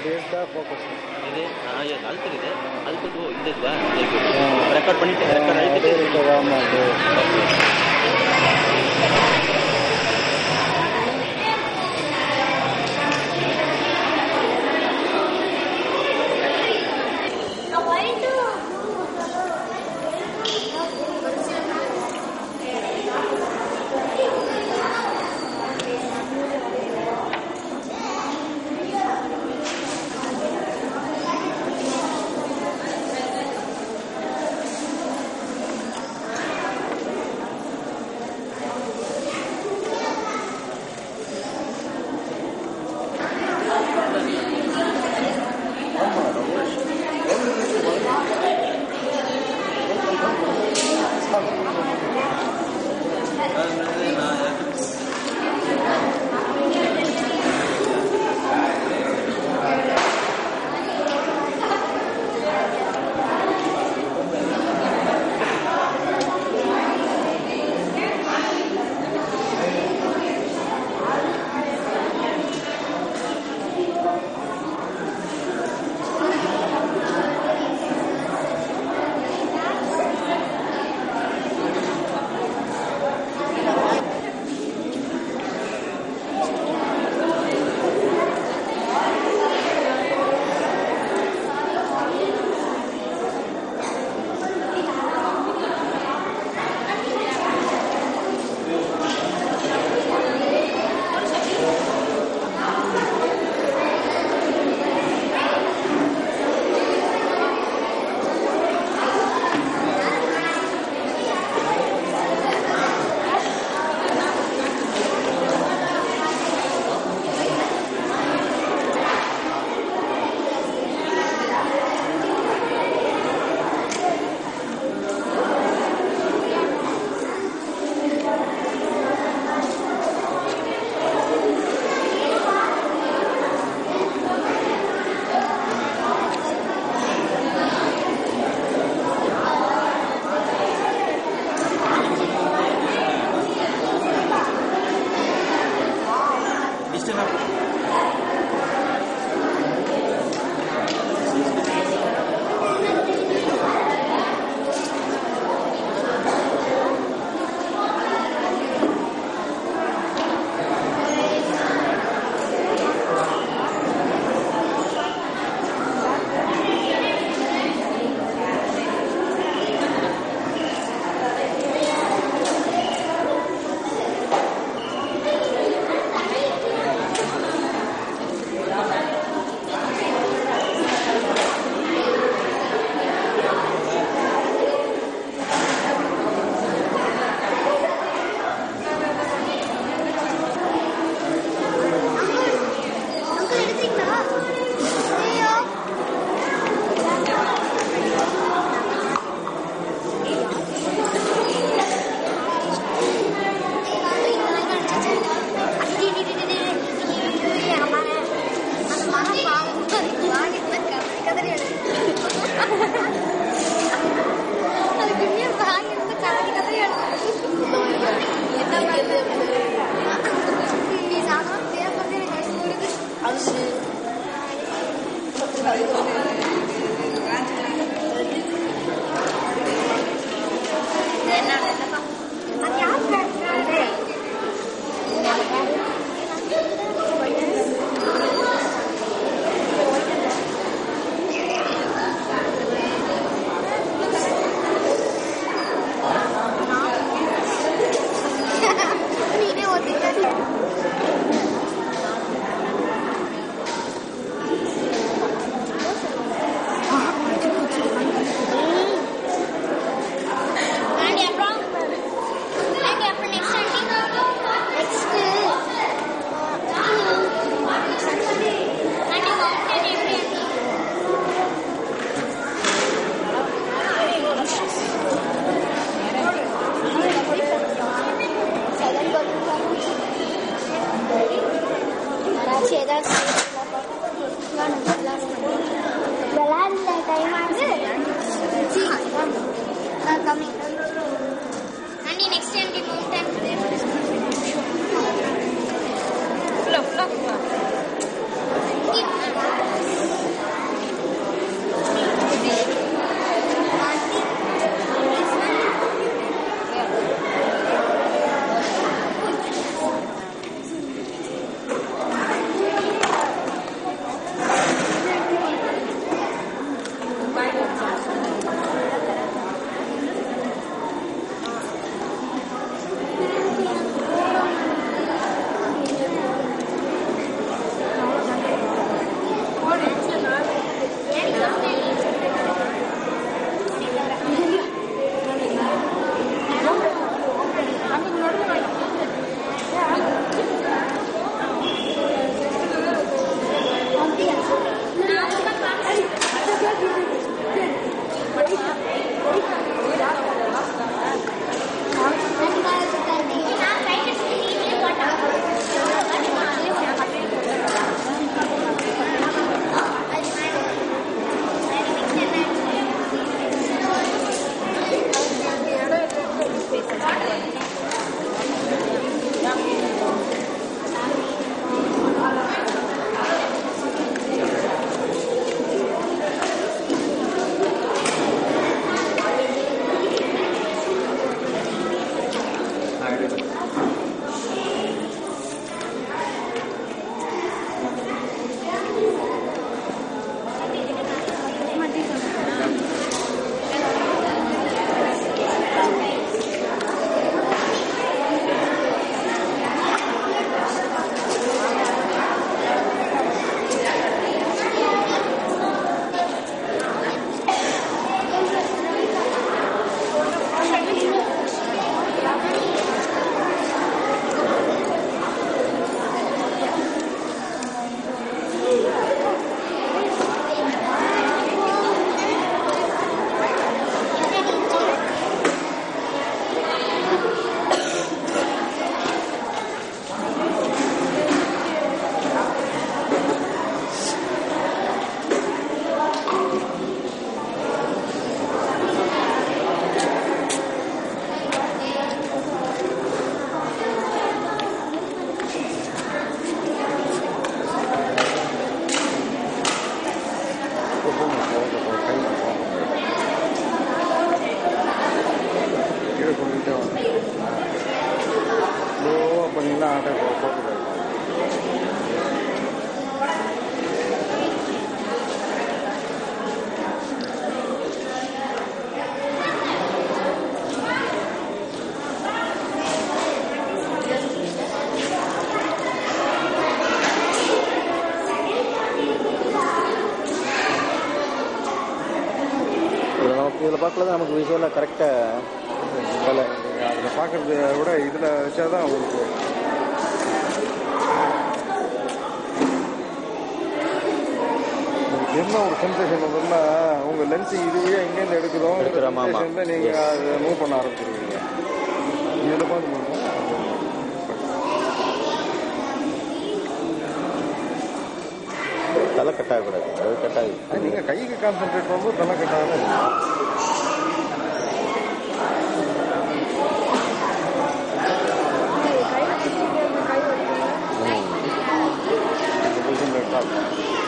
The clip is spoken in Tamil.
ಬೇಸ್ದ ಫೋಕಸ್ இது நான் என் அழுத்துறது அழுத்தது ஓ, இந்த இதுவா ரெக்கார்ட் பண்ணிட்டு ரெக்கார்ட் அழுத்திட்டு Gracias. Yolanda, ¿qué más? Sí, sí. sí. sí. sí. sí. sí. sí. இதில் பார்க்கல நமக்கு விஷுவலாக கரெக்டாக வேலை அதில் பார்க்கறத விட இதில் வச்சாதான் உங்களுக்கு உங்களுக்கு என்ன ஒரு சென்சேஷன் வரும்னா உங்க லென்ஸ் இதுவே எங்கேருந்து எடுக்கிறோம் ஆமா. சென்சேஷன்ல நீங்க Yes. அதை மூவ் பண்ண ஆரம்பிச்சிருவீங்க. இதில் பார்த்து பண்ணுறோம் தலை கட் ஆகக்கூடாது அது கட் ஆகுது நீங்க கைக்கு கான்சென்ட்ரேட் பண்ணும்போது தலை கட்டாத Thank you.